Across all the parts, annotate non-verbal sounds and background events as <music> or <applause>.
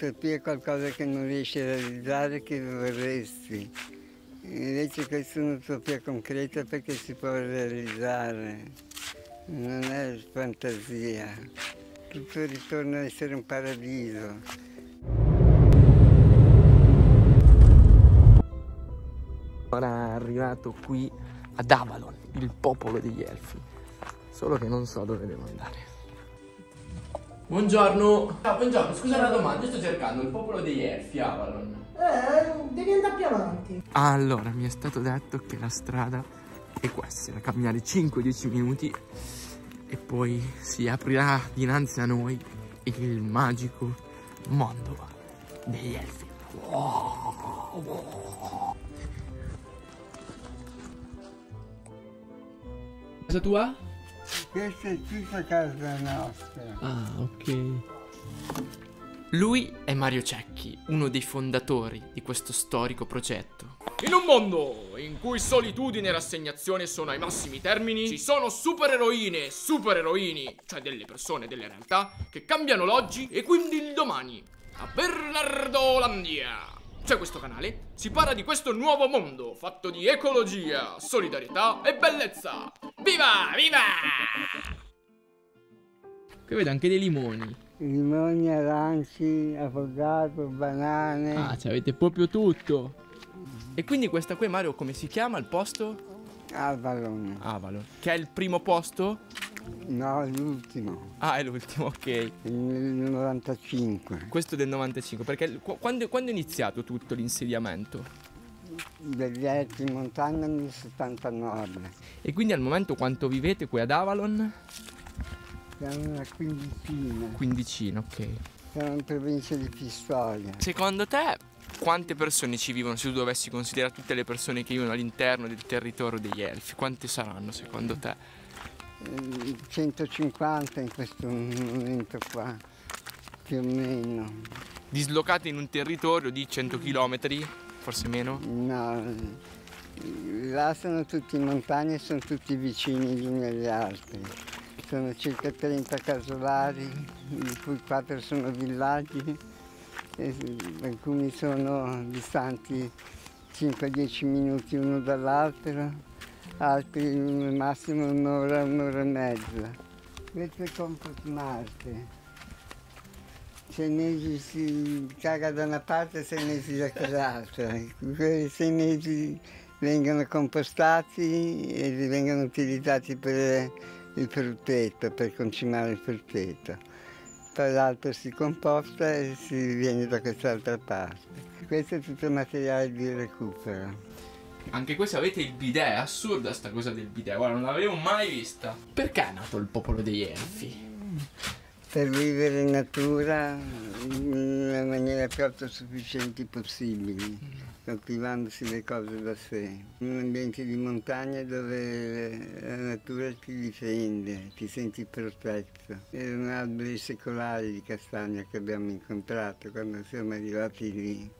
l'utopia è qualcosa che non riesci a realizzare che vorresti. Invece questa è un'utopia concreta perché si può realizzare, non è fantasia. Tutto ritorna a essere un paradiso. Ora arrivato qui ad Avalon, il popolo degli elfi. Solo che non so dove devo andare. Buongiorno. Ah, buongiorno, scusa una domanda, io sto cercando il popolo degli elfi, Avalon. Eh, devi andare più avanti. Allora, mi è stato detto che la strada è questa, da camminare 5-10 minuti e poi si aprirà dinanzi a noi il magico mondo degli elfi. Casa tua? Questa è tutta casa nostra. Ah, ok. Lui è Mario Cecchi, uno dei fondatori di questo storico progetto. In un mondo in cui solitudine e rassegnazione sono ai massimi termini, ci sono supereroine e supereroini, cioè delle persone, delle realtà, che cambiano l'oggi e quindi il domani. A Bernardolandia. C'è questo canale, si parla di questo nuovo mondo fatto di ecologia, solidarietà e bellezza. Viva! Viva! Qui vedo anche dei limoni. Limoni, aranci, avocado, banane. Ah, ci avete proprio tutto. E quindi questa qui, Mario, come si chiama il posto? Avalon. Avalon. Che è il primo posto? No, l'ultimo. Ah, è l'ultimo, ok. Nel 95. Questo del 95, perché qu- quando, quando è iniziato tutto l'insediamento? Degli altri in montagna nel 79. E quindi al momento quanto vivete qui ad Avalon? Siamo una quindicina. Quindicina, ok. Siamo in provincia di Pistoia. Secondo te quante persone ci vivono se tu dovessi considerare tutte le persone che vivono all'interno del territorio degli elfi? Quante saranno secondo te? Eh, 150 in questo momento qua, più o meno. Dislocate in un territorio di 100 km, forse meno? No, là sono tutti in montagna e sono tutti vicini gli uni agli altri. Sono circa 30 casolari, di cui 4 sono villaggi, alcuni sono distanti 5-10 minuti uno dall'altro, altri al massimo un'ora, un'ora e mezza. Questo è Compost Marte. Mesi si caga da una parte e sei mesi da quell'altra. Quei sei mesi vengono compostati e vengono utilizzati per il frutteto, per concimare il frutteto. Poi l'altro si composta e si viene da quest'altra parte. Questo è tutto materiale di recupero. Anche questo avete il bidet, è assurda sta cosa del bidet, guarda, non l'avevo mai vista. Perché è nato il popolo degli elfi? Per vivere in natura nella maniera più autosufficienti possibili, coltivandosi le cose da sé. In un ambiente di montagna dove la natura ti difende, ti senti protetto. Erano alberi secolari di castagna che abbiamo incontrato quando siamo arrivati lì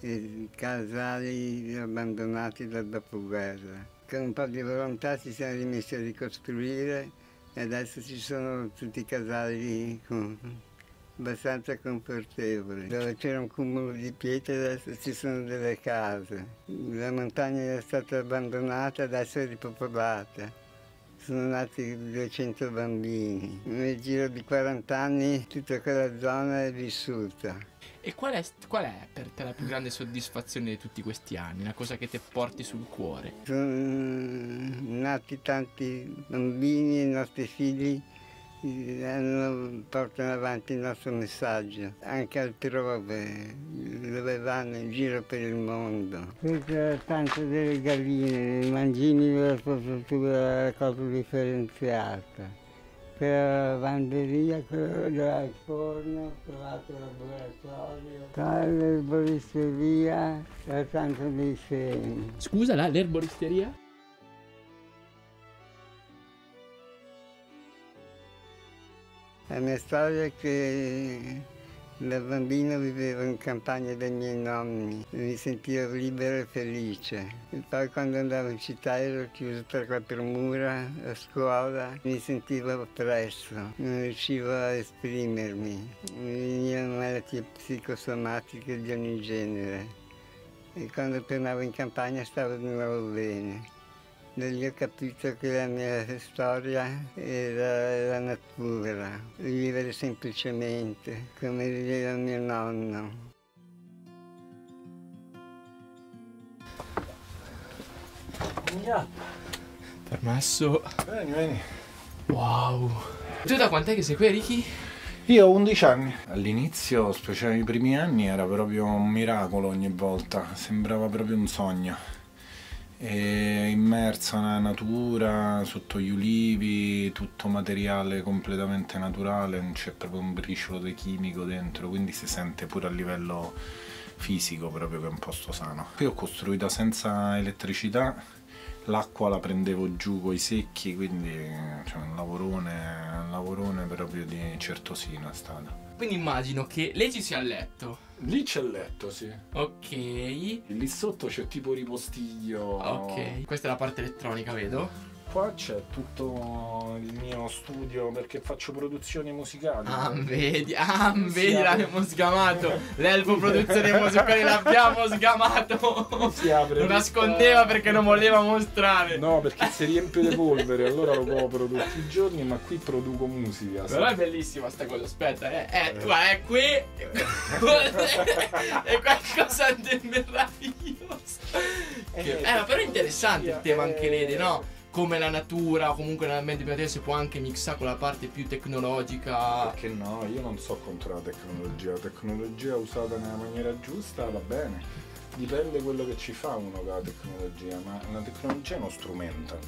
e casali abbandonati dal dopoguerra. Con un po' di volontà ci siamo rimessi a ricostruire e adesso ci sono tutti i casali con- abbastanza confortevoli. Dove c'era un cumulo di pietre adesso ci sono delle case. La montagna era stata abbandonata, adesso è ripopolata. Sono nati 200 bambini. Nel giro di 40 anni tutta quella zona è vissuta. E qual è, qual è per te la più grande soddisfazione di tutti questi anni? Una cosa che ti porti sul cuore? Sono nati tanti bambini i nostri figli portano avanti il nostro messaggio, anche altrove, dove vanno in giro per il mondo. Questa stanza delle galline, i mangini della forzatura cosa differenziata. Per la lavanderia, quello del forno, trovato laboratorio, qua l'erboristeria, la stanza dei semi. Scusa, l'erboristeria? La mia storia è che Da bambino vivevo in campagna dai miei nonni, mi sentivo libero e felice. E poi quando andavo in città ero chiuso tra quattro mura, a scuola, mi sentivo oppresso, non riuscivo a esprimermi. Mi venivano malattie psicosomatiche di ogni genere. E quando tornavo in campagna stavo di nuovo bene. Lì ho capito che la mia storia era la natura, vivere semplicemente, come viveva mio nonno. Permesso. Vieni, vieni. Wow. Tu da quant'è che sei qui, Ricky? Io ho 11 anni. All'inizio, specie nei primi anni, era proprio un miracolo ogni volta, sembrava proprio un sogno. Immerso nella natura, sotto gli ulivi, tutto materiale completamente naturale, non c'è proprio un briciolo di chimico dentro, quindi si sente pure a livello fisico proprio che è un posto sano. Qui ho costruito senza elettricità, l'acqua la prendevo giù coi secchi, quindi cioè, un, lavorone, un lavorone proprio di certosino è stato. Quindi immagino che lei ci sia a letto. Lì c'è il letto, sì. Ok. Lì sotto c'è tipo ripostiglio. Ok. Questa è la parte elettronica, vedo. Qua c'è tutto il mio studio perché faccio produzioni musicali. Ah, vedi, ah, vedi, <laughs> l'abbiamo sgamato. L'elfo produzione musicale l'abbiamo sgamato. Si apre Lo nascondeva perché non voleva mostrare. No, perché si riempie di polvere, allora lo copro tutti i giorni, ma qui produco musica. Però è bellissima sta cosa, aspetta, eh, eh, guarda, è qui <laughs> è qualcosa di meraviglioso. Che- Eh, ma però è interessante il tema anche lì, no? Come la natura, o comunque nell'ambiente più si può anche mixare con la parte più tecnologica. Perché no, io non so contro la tecnologia, la tecnologia usata nella maniera giusta va bene. Dipende quello che ci fa uno con la tecnologia, ma la tecnologia è uno strumento.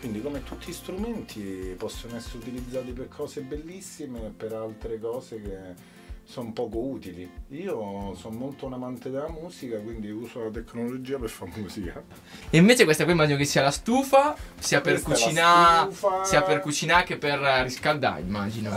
Quindi come tutti gli strumenti possono essere utilizzati per cose bellissime e per altre cose che sono poco utili. Io sono molto un amante della musica, quindi uso la tecnologia per fare musica. E invece questa qui immagino che sia la stufa, sia per cucinare, sia per cucinare che per riscaldare, immagino.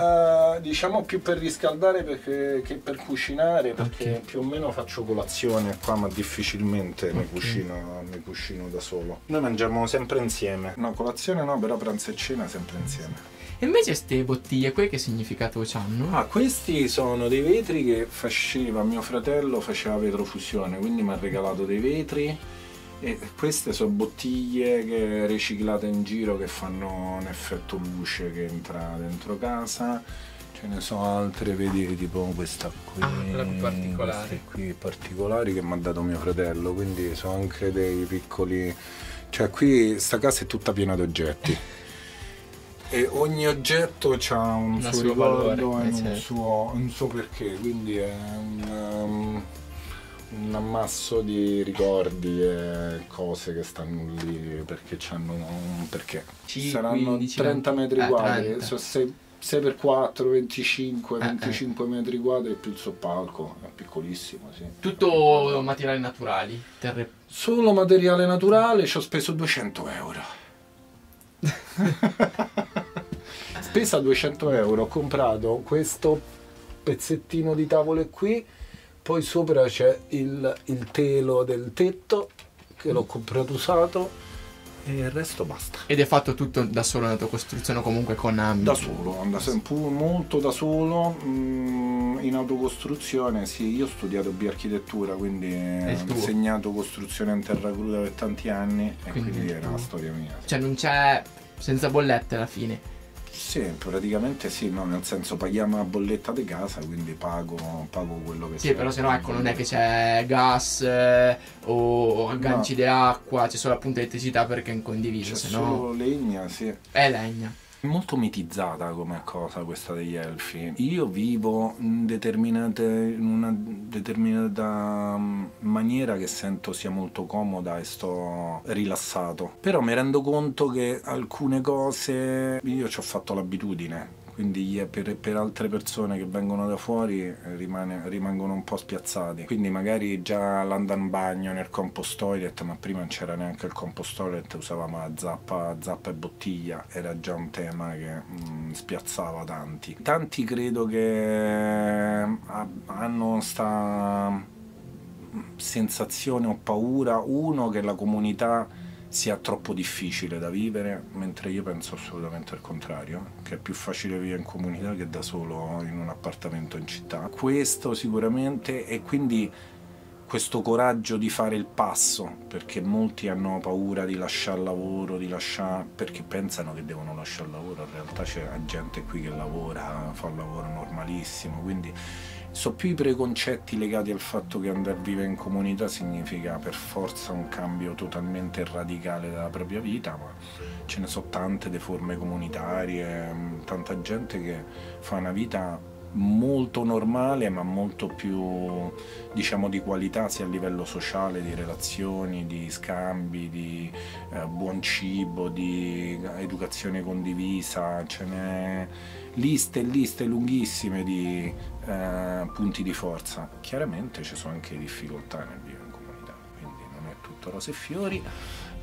Eh, diciamo più per riscaldare perché- che per cucinare, perché Ok. più o meno faccio colazione qua, ma difficilmente mi, Ok. cucino, mi cucino da solo. Noi mangiamo sempre insieme. No, colazione no, però pranzo e cena sempre insieme. E invece queste bottiglie qui che significato hanno? Ah, questi sono dei vetri che faceva mio fratello, faceva vetrofusione, quindi mi ha regalato dei vetri. E queste sono bottiglie che riciclate in giro che fanno un effetto luce che entra dentro casa. Ce ne sono altre, vedi, tipo questa qui. Ah, quella più particolare. Qui particolari che mi ha dato mio fratello, quindi sono anche dei piccoli. Cioè, qui sta casa è tutta piena di oggetti. <laughs> E ogni oggetto ha un Un suo valore, e un, eh, certo. suo, un suo perché, quindi è un, um, un ammasso di ricordi e cose che stanno lì perché hanno un perché. Ci- Saranno 15, 30 metri eh, quadri, 30. sono 6, 6x4, 25, Eh, eh. 25 metri quadri più il soppalco, è piccolissimo, sì. Tutto materiali naturali, terre... Solo materiale naturale ci ho speso 200 euro. <laughs> Spesa 200 euro, ho comprato questo pezzettino di tavole qui, poi sopra c'è il, il telo del tetto che l'ho comprato usato e il resto basta. Ed è fatto tutto da solo nella tua costruzione o comunque con amici? Da solo, da sempre molto da solo, mm, in autocostruzione, sì, io ho studiato bioarchitettura, quindi ho insegnato costruzione in terra cruda per tanti anni e Quindi quindi, era la storia mia. Cioè non c'è... senza bollette alla fine. Sì, praticamente sì, no, nel senso paghiamo la bolletta di casa, quindi pago, pago quello che Sì, c'è. però se no ecco non è che c'è gas eh, o agganci No. di acqua, c'è solo appunto elettricità perché è in condiviso, C'è se solo no legna, sì. è legna. Molto mitizzata come cosa questa degli elfi. Io vivo in, in una determinata mm, maniera che sento sia molto comoda e sto rilassato. Però mi rendo conto che alcune cose io ci ho fatto l'abitudine. Quindi per, per, altre persone che vengono da fuori eh, rimane, rimangono un po' spiazzati. Quindi magari già l'andano in bagno nel compost toilet, ma prima non c'era neanche il compost toilet, usavamo la zappa, zappa e bottiglia, era già un tema che mh, mm, spiazzava tanti. Tanti credo che eh, hanno sta sensazione o paura, uno che la comunità sia troppo difficile da vivere, mentre io penso assolutamente al contrario, che è più facile vivere in comunità che da solo in un appartamento in città. Questo sicuramente e quindi questo coraggio di fare il passo, perché molti hanno paura di lasciare il lavoro, di lasciare, perché pensano che devono lasciare il lavoro, in realtà c'è gente qui che lavora, fa un lavoro normalissimo, quindi sono più i preconcetti legati al fatto che andare a vivere in comunità significa per forza un cambio totalmente radicale della propria vita, ma ce ne sono tante de forme comunitarie, mm, tanta gente che fa una vita molto normale ma molto più diciamo di qualità sia a livello sociale, di relazioni, di scambi, di eh, buon cibo, di educazione condivisa, ce n'è liste e liste lunghissime di eh, punti di forza. Chiaramente ci sono anche difficoltà nel vivere in comunità, quindi non è tutto rose e fiori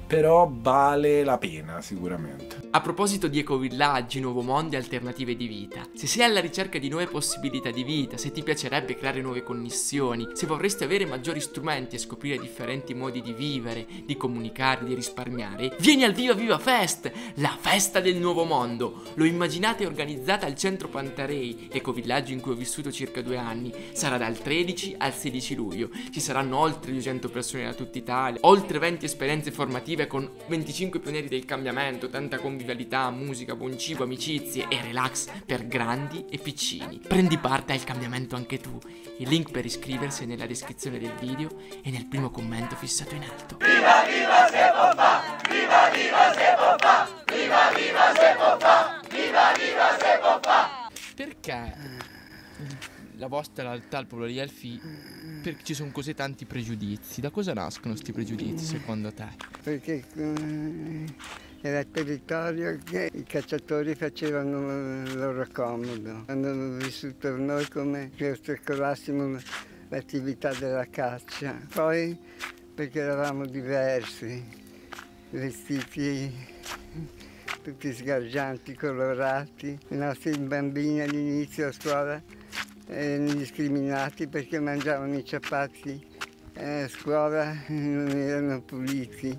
però vale la pena sicuramente. A proposito di ecovillaggi, nuovo mondo e alternative di vita, se sei alla ricerca di nuove possibilità di vita, se ti piacerebbe creare nuove connessioni, se vorresti avere maggiori strumenti e scoprire differenti modi di vivere, di comunicare, di risparmiare, vieni al Viva Viva Fest, la festa del nuovo mondo. L'ho immaginata e organizzata al centro Pantarei, ecovillaggio in cui ho vissuto circa due anni. Sarà dal 13 al 16 luglio. Ci saranno oltre 200 persone da tutta Italia, oltre 20 esperienze formative vive con 25 pionieri del cambiamento, tanta convivialità, musica, buon cibo, amicizie e relax per grandi e piccini. Prendi parte al cambiamento anche tu. Il link per iscriversi è nella descrizione del video e nel primo commento fissato in alto. Viva viva se fa! Viva viva se fa! Viva viva se fa! Viva viva se fa! Perché la vostra realtà, il popolo di Elfi, perché ci sono così tanti pregiudizi? Da cosa nascono questi pregiudizi secondo te? Perché eh, era il territorio che i cacciatori facevano loro comodo. Hanno vissuto noi come che ostacolassimo l'attività della caccia. Poi perché eravamo diversi, vestiti tutti sgargianti, colorati. I nostri bambini all'inizio a scuola erano discriminati perché mangiavano i ciappati a scuola <laughs> non erano puliti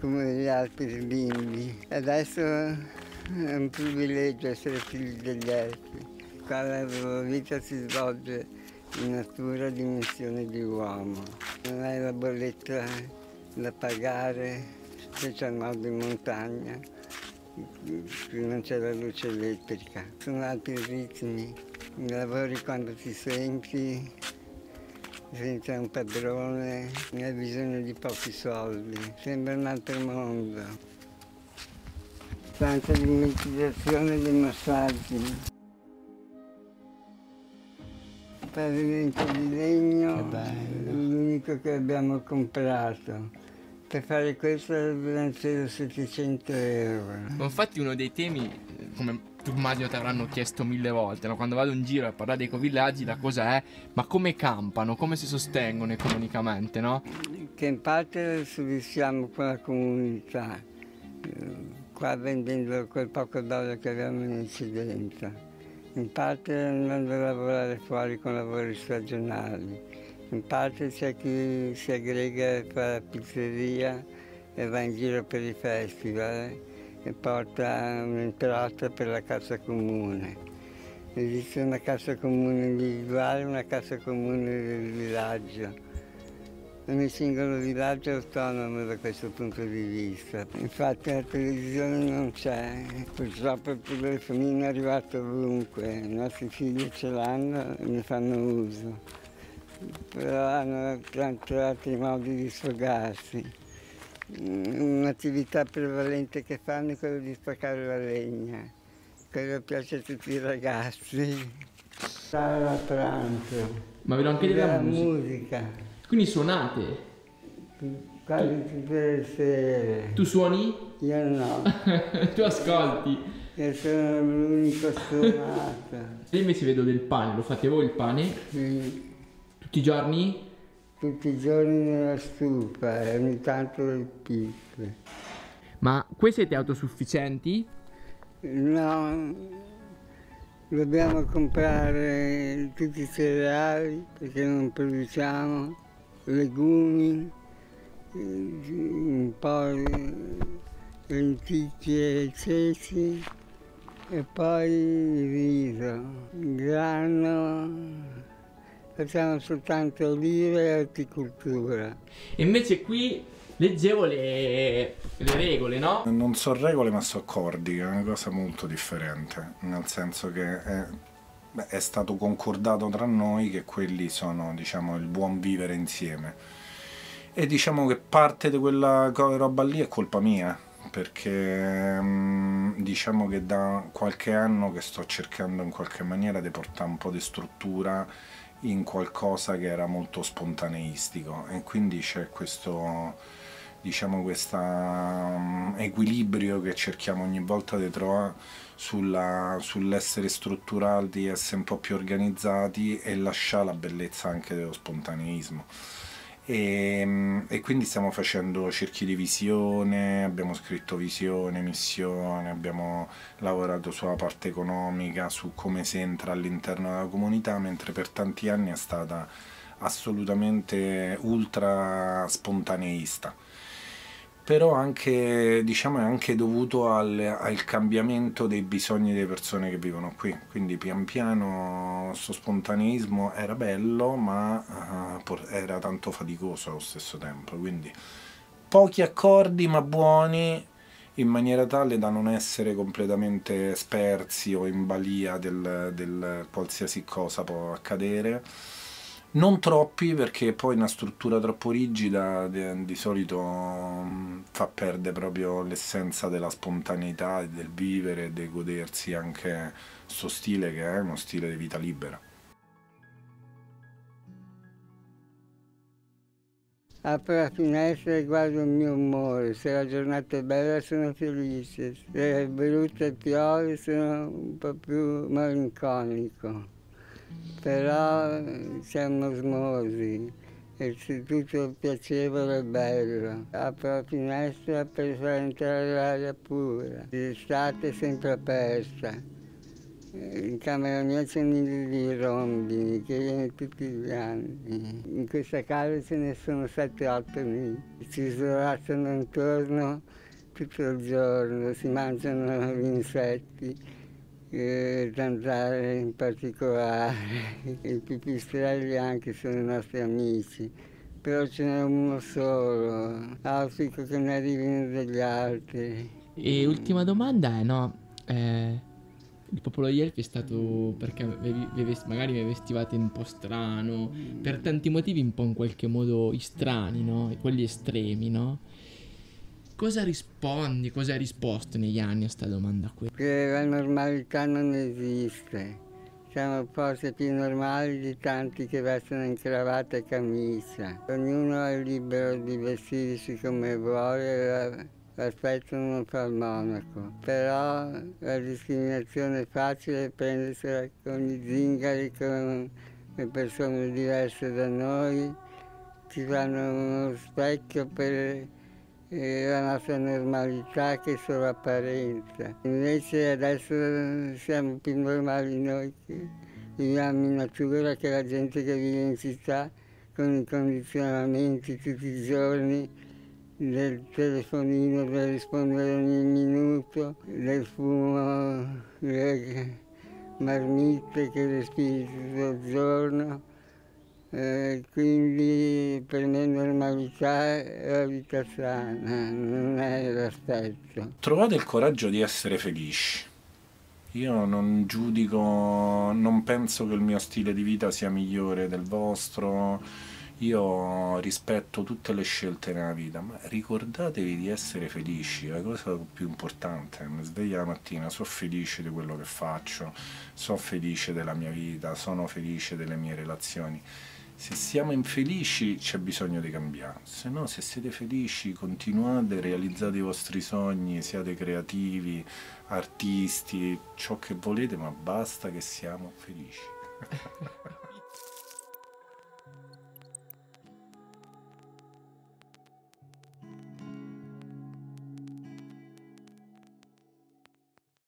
come gli altri bimbi. Adesso è un privilegio essere figli degli altri. Qua la loro vita si svolge in natura dimensione di uomo. Non hai la bolletta da pagare, special modo in montagna, non c'è la luce elettrica. Sono altri ritmi lavori quando ti senti, senza un padrone, hai bisogno di pochi soldi, sembra un altro mondo. Tanta dimenticazione dei massaggi. Pavimento di legno, l'unico che abbiamo comprato. Per fare questo speso 700 euro. Infatti uno dei temi, come tu immagino ti avranno chiesto mille volte, no? quando vado in giro a parlare dei covillaggi la cosa è ma come campano, come si sostengono economicamente, no? Che in parte sussistiamo con la comunità, qua vendendo quel poco d'olio che abbiamo in eccedenza, in parte andando a lavorare fuori con lavori stagionali, in parte c'è chi si aggrega e fa la pizzeria e va in giro per i festival e porta un'entrata per la cassa comune. Esiste una cassa comune individuale e una cassa comune del villaggio. Ogni singolo villaggio è autonomo da questo punto di vista. Infatti la televisione non c'è, purtroppo il telefonino è arrivato ovunque, i nostri figli ce l'hanno e ne fanno uso, però hanno tanti altri modi di sfogarsi. Un'attività prevalente che fanno è quella di spaccare la legna. Quello piace a tutti i ragazzi. Stare a pranzo. Ma vedo anche della musica. musica. Quindi suonate? Quasi tutte le sere. Tu suoni? Io no. <laughs> tu ascolti? E sono l'unico stomaco. Io invece vedo del pane, lo fate voi il pane? Sì, Tutti i giorni? Tutti i giorni nella stufa e ogni tanto le pippe. Ma voi siete autosufficienti? No, dobbiamo comprare tutti i cereali perché non produciamo, legumi, un po' lenticchie e ceci e poi il riso, il grano, facciamo soltanto olive e orticoltura. E invece qui leggevo le, le regole, no? Non so regole ma so accordi, che è una cosa molto differente, nel senso che è, beh, è stato concordato tra noi che quelli sono diciamo, il buon vivere insieme. E diciamo che parte di quella roba lì è colpa mia, perché mm, diciamo che da qualche anno che sto cercando in qualche maniera di portare un po' di struttura in qualcosa che era molto spontaneistico e quindi c'è questo diciamo questo equilibrio che cerchiamo ogni volta di trovare sull'essere strutturati, essere un po' più organizzati e lasciare la bellezza anche dello spontaneismo. E, e quindi stiamo facendo cerchi di visione, abbiamo scritto visione, missione, abbiamo lavorato sulla parte economica, su come si entra all'interno della comunità, mentre per tanti anni è stata assolutamente ultra spontaneista però anche, diciamo, è anche dovuto al, al cambiamento dei bisogni delle persone che vivono qui. Quindi pian piano questo spontaneismo era bello, ma por- era tanto faticoso allo stesso tempo. Quindi pochi accordi ma buoni in maniera tale da non essere completamente spersi o in balia del, del qualsiasi cosa può accadere non troppi perché poi una struttura troppo rigida di, di solito mm, fa perdere proprio l'essenza della spontaneità del vivere e del godersi anche questo stile che è uno stile di vita libera. Apro la finestra e guardo il mio umore, se la giornata è bella sono felice, se è brutta e piove sono un po' più malinconico. Però siamo osmosi è piacevole e bello. Apro la finestra per far entrare l'aria pura, l'estate sempre aperta. In camera mia c'è un nido di rondini che viene tutti gli anni. In questa casa ce ne sono 7-8 nidi. Ci svolazzano intorno tutto il giorno, si mangiano gli insetti, eh, zanzare in particolare. <laughs> I pipistrelli anche sono i nostri amici. Però ce n'è uno solo, auspico che ne arrivino degli altri. E ultima domanda è, no, eh, il popolo di Elfi è stato perché magari vi vestivate un po' strano, per tanti motivi un po' in qualche modo strani, no? Quelli estremi, no? Cosa rispondi, cosa hai risposto negli anni a sta domanda qui? che la normalità non esiste. Siamo forse più normali di tanti che vestono in cravatta e camicia. Ognuno è libero di vestirsi come vuole, la- l'aspetto non fa il monaco. Però la discriminazione è facile prendersela con gli zingari, con le persone diverse da noi. Ci fanno uno specchio per eh, la nostra normalità che solo apparenza. Invece adesso siamo più normali noi che viviamo in natura che la gente che vive in città con i condizionamenti tutti i giorni del telefonino da rispondere ogni minuto, del fumo, delle marmitte che respiri tutto il giorno. Eh, quindi me normalità la vita sana, non è l'aspetto. Trovate il coraggio di essere felici. Io non giudico, non penso che il mio stile di vita sia migliore del vostro. Io rispetto tutte le scelte nella vita, ma ricordatevi di essere felici, la cosa più importante. Mi sveglio la mattina, sono felice di quello che faccio, sono felice della mia vita, sono felice delle mie relazioni Se siamo infelici c'è bisogno di cambiare, se no se siete felici continuate, realizzate i vostri sogni, siate creativi, artisti, ciò che volete, ma basta che siamo felici. <laughs>